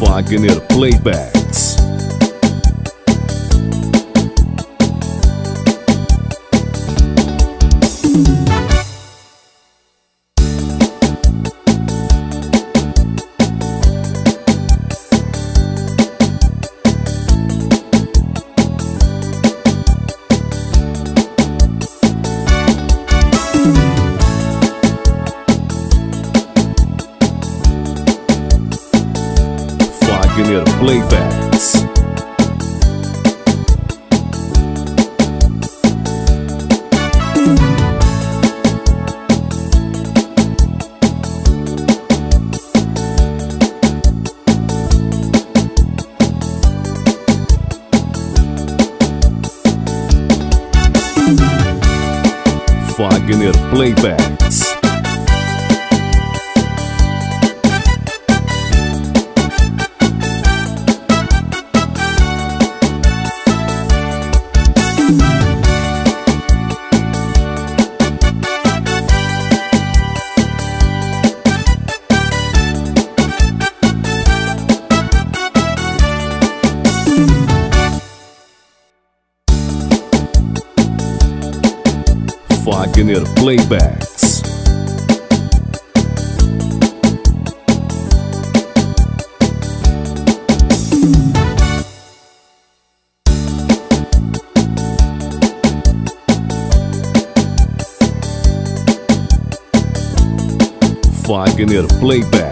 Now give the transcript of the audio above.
Wagner Playbacks. Wagner Wagner Playbacks. Wagner Playbacks. Wagner Playbacks.